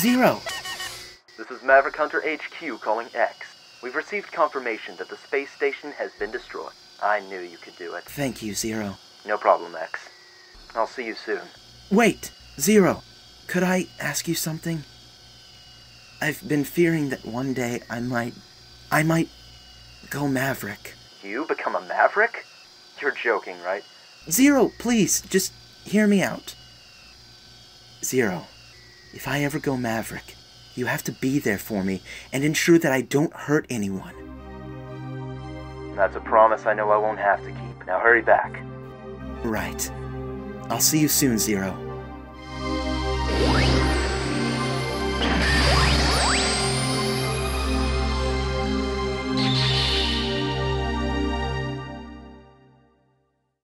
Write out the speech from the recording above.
Zero! This is Maverick Hunter HQ calling X. We've received confirmation that the space station has been destroyed. I knew you could do it. Thank you, Zero. No problem, X. I'll see you soon. Wait! Zero! Could I ask you something? I've been fearing that one day I might. I might go Maverick. You become a Maverick? You're joking, right? Zero, please, just hear me out. Zero, if I ever go Maverick, you have to be there for me and ensure that I don't hurt anyone. That's a promise I know I won't have to keep. Now hurry back. Right. I'll see you soon, Zero.